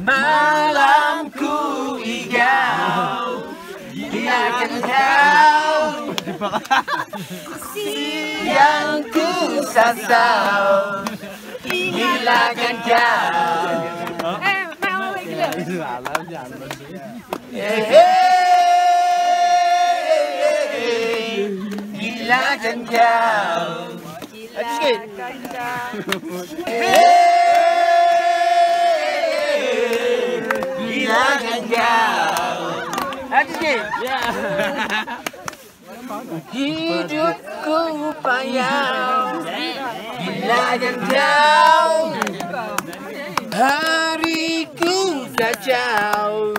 Malamku igau Gilakan kau Siangku sasau Gilakan kau. Eh, mau lagi deh. Hey, hey, Gilakan kau Hidupku payah Gilakan kau Hariku kacau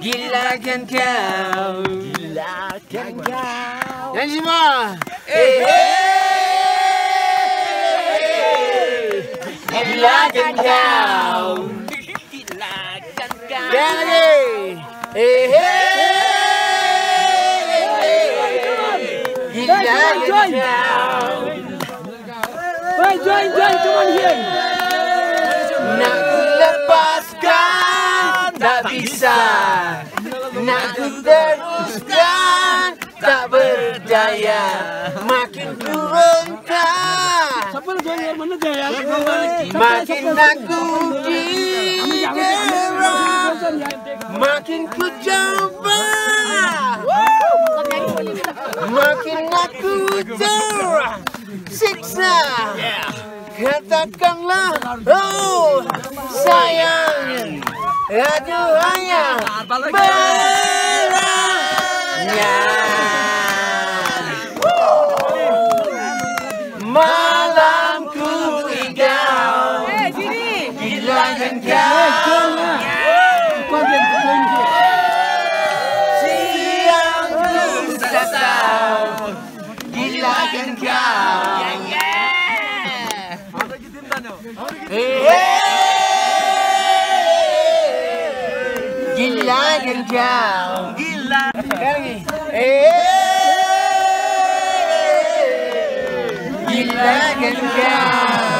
Gilakan kau Gilakan kau Nyanyi semua. Eh Gilakan kau Gilakan kau Yang Gilakan kau Hey, join, join, come on. Nak ku lepaskan tak bisa Nak ku teruskan tak berdaya Makin ku rengkah Siapa nak join mana? Makin aku didera Makin ku coba Makin aku tersiksa Katakanlah Oh sayang. Aku hanya Beranya Hey, Gilakan kau Gila Sekali lagi Hey, Gilakan kau